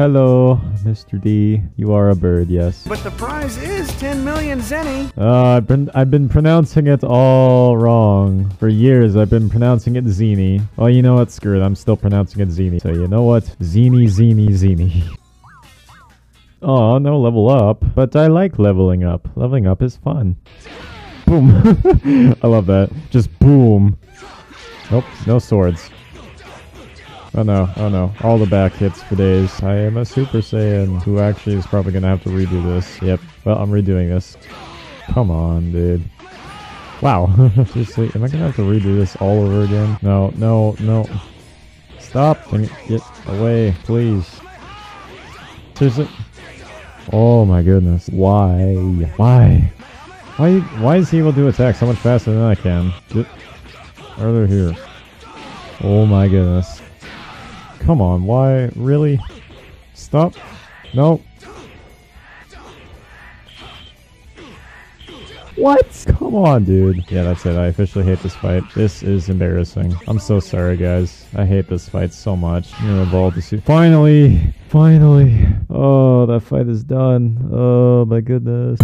Hello, Mr. D. You are a bird, yes. But the prize is 10 million zeni. Uh, I've been I've been pronouncing it all wrong for years. I've been pronouncing it Zini. Oh, you know what? Screw it. I'm still pronouncing it Zini. So you know what? Zini, Zini, Zini. Oh, no level up. But I like leveling up. Leveling up is fun. Boom. I love that. Just boom. Nope, no swords. Oh no, oh no. All the back hits for days. I am a Super Saiyan who actually is probably gonna have to redo this. Yep, well, I'm redoing this. Come on, dude. Wow. Seriously, am I gonna have to redo this all over again? No, no, no. Stop. You get away, please? Seriously? Oh my goodness. Why? Why? Why, why is he able to do attacks so much faster than I can? Get farther here. Oh my goodness. Come on, why? Really? Stop. No. What? Come on, dude. Yeah, that's it. I officially hate this fight. This is embarrassing. I'm so sorry, guys. I hate this fight so much. I'm gonna evolve to see. Finally! Finally! Oh, that fight is done. Oh, my goodness.